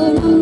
Oh,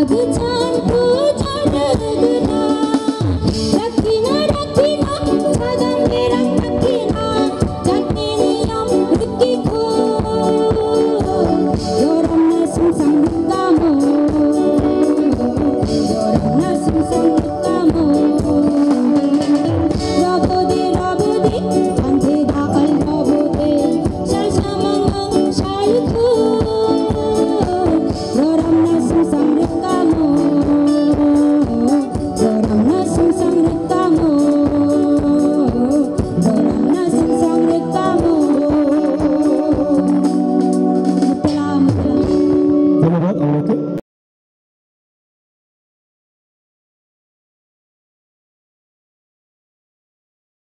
아기